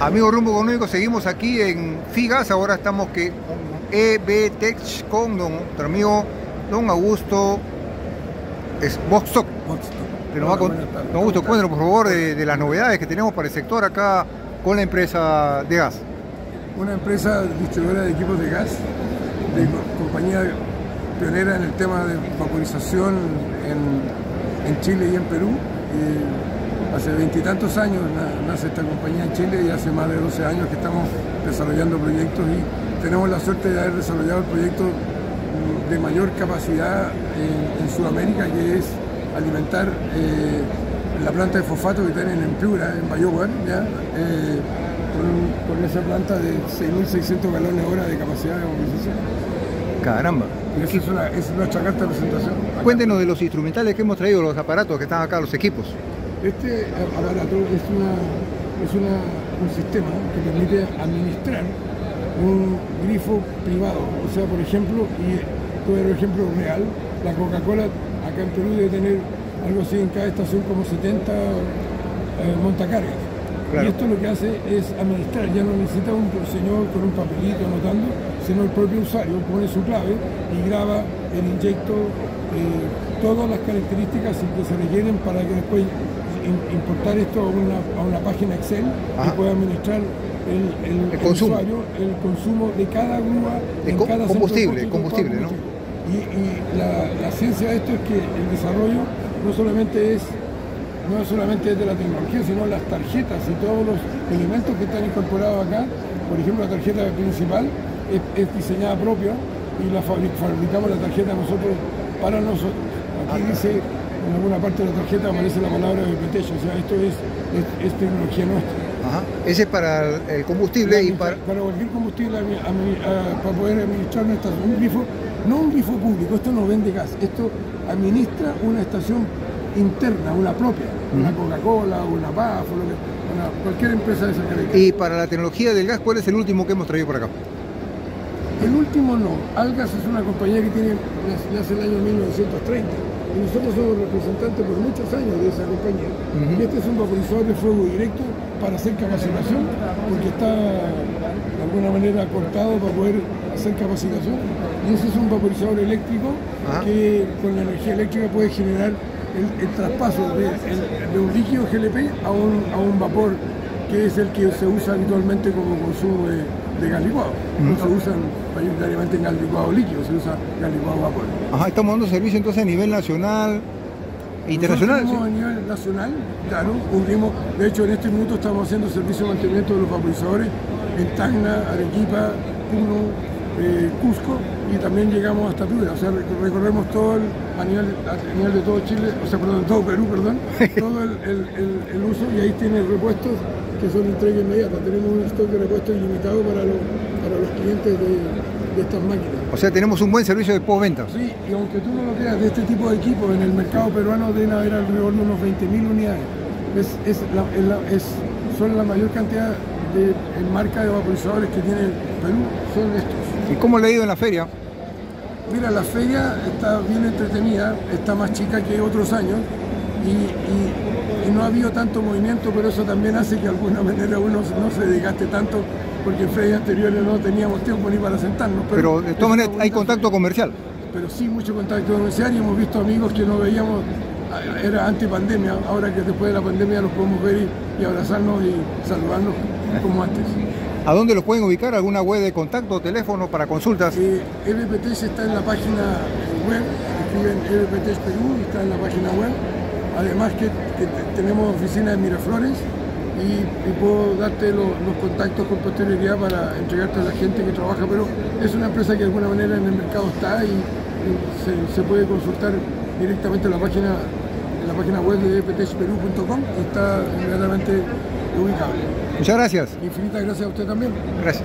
Amigos Rumbo Económico, seguimos aquí en Figas, ahora estamos que con EBTech con don, nuestro amigo don Augusto Boxstock. Que nos va con, don Augusto, cuéntanos por favor de, de, las novedades que tenemos para el sector acá con la empresa de gas. Una empresa distribuidora de equipos de gas, de compañía pionera en el tema de vaporización en, en Chile y en Perú. Y Hace veintitantos años nace esta compañía en Chile y hace más de 12 años que estamos desarrollando proyectos y tenemos la suerte de haber desarrollado el proyecto de mayor capacidad en, Sudamérica, que es alimentar eh, la planta de fosfato que tienen en Piura, en Bayowar, eh, con, esa planta de 6.600 galones hora de capacidad de movilización. Caramba. esa es, una, es nuestra carta de presentación. Cuéntenos de los instrumentales que hemos traído, los aparatos que están acá, los equipos. Este aparato es, una, es una, un sistema que permite administrar un grifo privado. O sea, por ejemplo, y todo el ejemplo real, la Coca-Cola acá en Perú debe tener algo así en cada estación como 70 eh, montacargas. Y esto lo que hace es administrar, ya no necesita un señor con un papelito anotando, sino el propio usuario pone su clave y graba el inyecto, eh, todas las características que se requieren para que después importar esto a una, a una página Excel que pueda administrar el, el, consumo. Usuario, el consumo de cada grúa en cada combustible, combustible, ¿no? Y, y la, la, ciencia de esto es que el desarrollo no solamente es no solamente es de la tecnología, sino las tarjetas y todos los elementos que están incorporados acá. Por ejemplo, la tarjeta principal es, es diseñada propia y la fabricamos la tarjeta nosotros para nosotros. Aquí dice en alguna parte de la tarjeta aparece la palabra BPT, o sea, esto es, es, tecnología nuestra. Ajá. Ese es para el combustible y para... Para cualquier combustible, para poder administrar nuestra, un grifo, no un grifo público, esto no vende gas, esto administra una estación interna, una propia, una Coca-Cola, una PAF, una, cualquier empresa de esa característica. Y para la tecnología del gas, ¿cuál es el último que hemos traído por acá? El último no. Algas es una compañía que tiene, nace el año 1930 y nosotros somos representantes por muchos años de esa compañía. Y este es un vaporizador de fuego directo para hacer capacitación, porque está de alguna manera cortado para poder hacer capacitación. Y ese es un vaporizador eléctrico que con la energía eléctrica puede generar el, traspaso de, un líquido GLP a un, a un vapor que es el que se usa habitualmente como consumo de, de gas licuado. No se usan mayoritariamente en gas licuado líquido, se usa gas licuado vapor. Ajá, estamos dando servicio entonces a nivel nacional e internacional. ¿sí? a nivel nacional, claro, cubrimos, de hecho en este minuto estamos haciendo servicio de mantenimiento de los vaporizadores en Tacna, Arequipa, Puno, eh, Cusco y también llegamos hasta Piura, o sea, recorremos todo el, a, nivel, a nivel de todo Chile, o sea, perdón, todo Perú, perdón, todo el, el, el uso y ahí tiene repuestos que son entrega inmediata. Tenemos un stock de repuestos ilimitado para los, para los clientes de, de, estas máquinas. O sea, tenemos un buen servicio de postventa. Sí, y aunque tú no lo creas, de este tipo de equipos en el mercado peruano deben haber alrededor de unos 20.000 unidades. Es, es, la, es, son la mayor cantidad de marca de vaporizadores que tiene el Perú, son estos. ¿Y cómo le ha ido en la feria? Mira, la feria está bien entretenida, está más chica que otros años y, no ha habido tanto movimiento, pero eso también hace que de alguna manera uno no se desgaste tanto, porque en ferias anteriores no teníamos tiempo ni para sentarnos. Pero, de todas maneras hay contacto comercial. Pero sí, mucho contacto comercial y hemos visto amigos que no veíamos, era antipandemia, ahora que después de la pandemia los podemos ver y, abrazarnos y saludarnos como antes. ¿A dónde los pueden ubicar? ¿Alguna web de contacto o teléfono para consultas? Eh, está en la página web, escriben EBPT Perú, está en la página web Además que, tenemos oficina en Miraflores y, puedo darte los contactos con posterioridad para entregarte a la gente que trabaja, pero es una empresa que de alguna manera en el mercado está y, se, puede consultar directamente en la página, en la página web de eptesperú.com y está inmediatamente ubicable. Muchas gracias. Infinitas gracias a usted también. Gracias.